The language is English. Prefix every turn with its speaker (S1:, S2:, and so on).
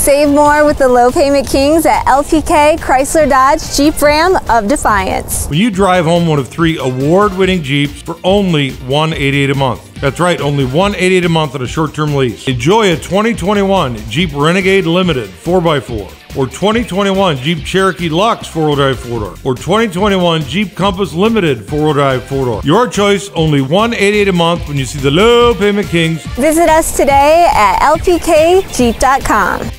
S1: Save more with the low payment kings at LPK Chrysler Dodge Jeep Ram of Defiance.
S2: When you drive home one of three award-winning Jeeps for only 188 a month. That's right, only 188 a month on a short-term lease. Enjoy a 2021 Jeep Renegade Limited 4x4 or 2021 Jeep Cherokee Lux 4-wheel drive 4-door or 2021 Jeep Compass Limited 4-wheel drive 4-door. Your choice, only 188 a month when you see the low payment kings.
S1: Visit us today at lpkjeep.com.